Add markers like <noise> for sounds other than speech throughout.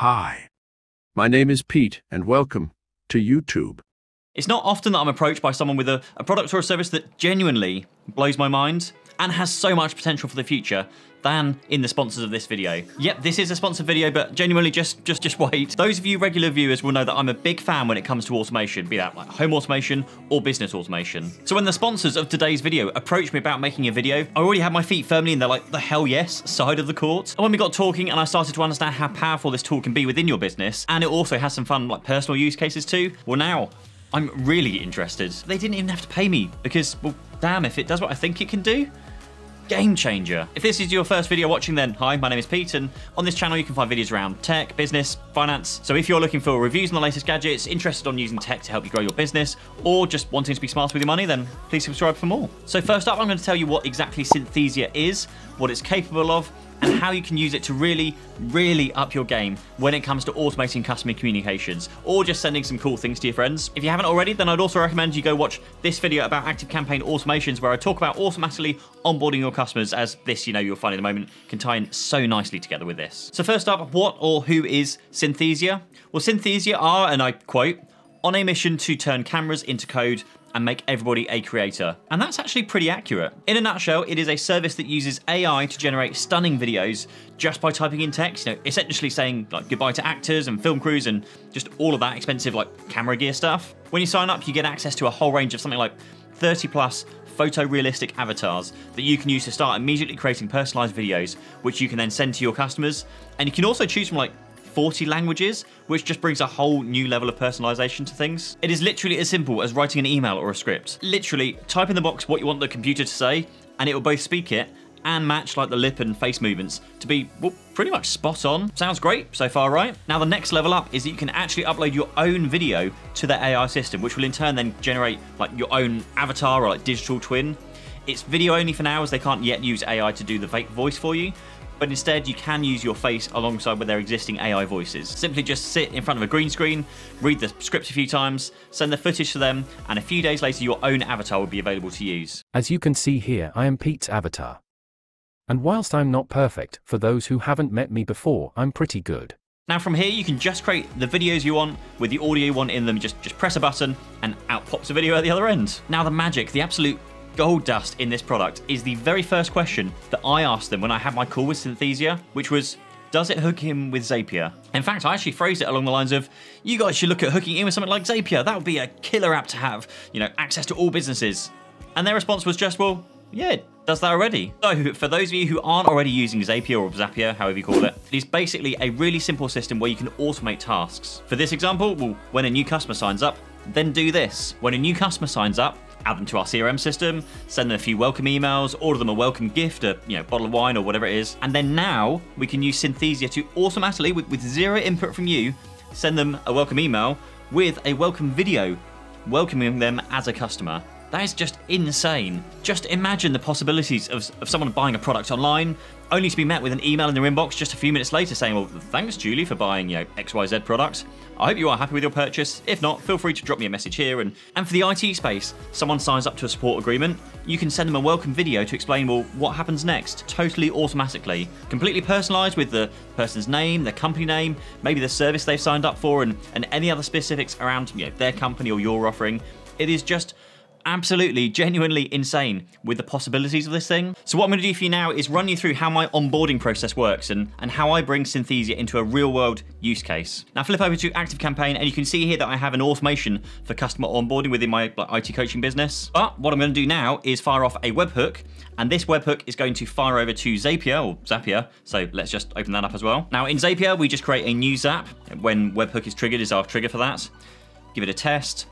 Hi. My name is Pete, and welcome to YouTube. It's not often that I'm approached by someone with a, a product or a service that genuinely blows my mind and has so much potential for the future than in the sponsors of this video. Yep, this is a sponsored video, but genuinely just just just <laughs> wait. Those of you regular viewers will know that I'm a big fan when it comes to automation, be that like home automation or business automation. So when the sponsors of today's video approached me about making a video, I already had my feet firmly in the like the hell yes side of the court. And when we got talking and I started to understand how powerful this tool can be within your business, and it also has some fun like personal use cases too, well now I'm really interested. They didn't even have to pay me because, well, damn, if it does what I think it can do, game changer. If this is your first video watching, then hi, my name is Pete, and on this channel you can find videos around tech, business, finance. So if you're looking for reviews on the latest gadgets, interested on using tech to help you grow your business, or just wanting to be smarter with your money, then please subscribe for more. So first up, I'm going to tell you what exactly Synthesia is, what it's capable of, and how you can use it to really, really up your game when it comes to automating customer communications or just sending some cool things to your friends. If you haven't already, then I'd also recommend you go watch this video about active campaign automations where I talk about automatically onboarding your customers as this, you know, you'll find in a moment can tie in so nicely together with this. So first up, what or who is Synthesia? Well, Synthesia are, and I quote, on a mission to turn cameras into code and make everybody a creator. And that's actually pretty accurate. In a nutshell, it is a service that uses AI to generate stunning videos just by typing in text, you know, essentially saying like goodbye to actors and film crews and just all of that expensive like camera gear stuff. When you sign up, you get access to a whole range of something like 30 plus photorealistic avatars that you can use to start immediately creating personalized videos, which you can then send to your customers. And you can also choose from like 40 languages, which just brings a whole new level of personalization to things. It is literally as simple as writing an email or a script. Literally, type in the box what you want the computer to say, and it will both speak it and match like the lip and face movements to be well, pretty much spot on. Sounds great so far, right? Now the next level up is that you can actually upload your own video to the AI system, which will in turn then generate like your own avatar or like digital twin. It's video only for now as they can't yet use AI to do the fake voice for you, but instead you can use your face alongside with their existing AI voices. Simply just sit in front of a green screen, read the script a few times, send the footage to them, and a few days later your own avatar will be available to use. As you can see here, I am Pete's avatar. And whilst I'm not perfect, for those who haven't met me before, I'm pretty good. Now from here you can just create the videos you want with the audio you want in them, just, just press a button and out pops a video at the other end. Now the magic, the absolute gold dust in this product is the very first question that I asked them when I had my call with Synthesia, which was, does it hook him with Zapier? In fact, I actually phrased it along the lines of, you guys should look at hooking in with something like Zapier. That would be a killer app to have, you know, access to all businesses. And their response was just, well, yeah, it does that already. So, for those of you who aren't already using Zapier or Zapier, however you call it, it is basically a really simple system where you can automate tasks. For this example, well, when a new customer signs up, then do this. When a new customer signs up, add them to our CRM system, send them a few welcome emails, order them a welcome gift, a you know, bottle of wine or whatever it is. And then now we can use Synthesia to automatically, with, with zero input from you, send them a welcome email with a welcome video, welcoming them as a customer. That is just insane. Just imagine the possibilities of, of someone buying a product online, only to be met with an email in their inbox just a few minutes later saying, well, thanks, Julie, for buying, you know, XYZ products. I hope you are happy with your purchase. If not, feel free to drop me a message here. And, and for the IT space, someone signs up to a support agreement, you can send them a welcome video to explain, well, what happens next, totally automatically. Completely personalized with the person's name, their company name, maybe the service they've signed up for, and, and any other specifics around you know, their company or your offering. It is just absolutely, genuinely insane with the possibilities of this thing. So what I'm gonna do for you now is run you through how my onboarding process works and, and how I bring Synthesia into a real world use case. Now flip over to ActiveCampaign and you can see here that I have an automation for customer onboarding within my IT coaching business. But what I'm gonna do now is fire off a webhook and this webhook is going to fire over to Zapier or Zapier. So let's just open that up as well. Now in Zapier, we just create a new Zap. When webhook is triggered is our trigger for that. Give it a test.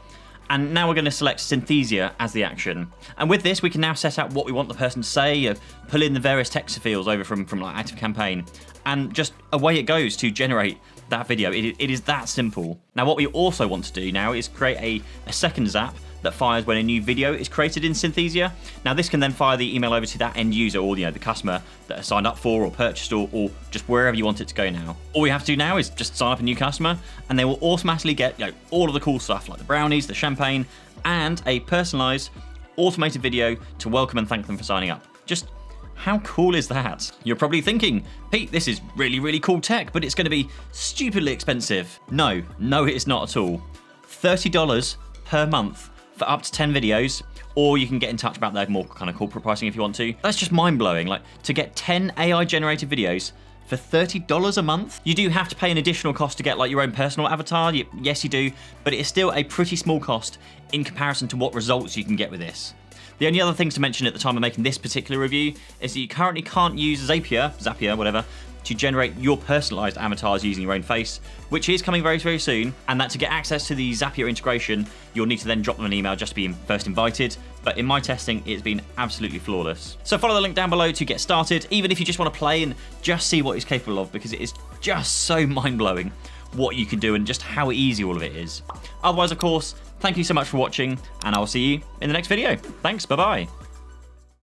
And now we're going to select Synthesia as the action. And with this, we can now set out what we want the person to say, uh, pull in the various text fields over from, from like ActiveCampaign, and just away it goes to generate that video. It, it is that simple. Now, what we also want to do now is create a, a second Zap that fires when a new video is created in Synthesia. Now this can then fire the email over to that end user or you know the customer that signed up for or purchased or, or just wherever you want it to go now. All we have to do now is just sign up a new customer and they will automatically get you know, all of the cool stuff like the brownies, the champagne, and a personalized automated video to welcome and thank them for signing up. Just How cool is that? You're probably thinking, Pete, this is really, really cool tech, but it's to be stupidly expensive. No, no, it is not at all. $30 per month for up to 10 videos, or you can get in touch about their more kind of corporate pricing if you want to. That's just mind blowing. Like to get 10 AI generated videos for $30 a month. You do have to pay an additional cost to get like your own personal avatar. Yes, you do, but it is still a pretty small cost in comparison to what results you can get with this. The only other things to mention at the time of making this particular review is that you currently can't use Zapier, Zapier, whatever, to generate your personalized avatars using your own face, which is coming very, very soon. And that to get access to the Zapier integration, you'll need to then drop them an email just to be first invited. But in my testing, it's been absolutely flawless. So follow the link down below to get started, even if you just want to play and just see what it's capable of, because it is just so mind blowing what you can do and just how easy all of it is. Otherwise, of course, thank you so much for watching, and I'll see you in the next video. Thanks, bye bye.